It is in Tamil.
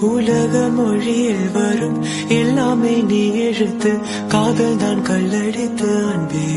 உலக மொழியில் வரும். எல்லாமே நீ எழுத்து காதல் தான் கல்லடித்து அன்பே.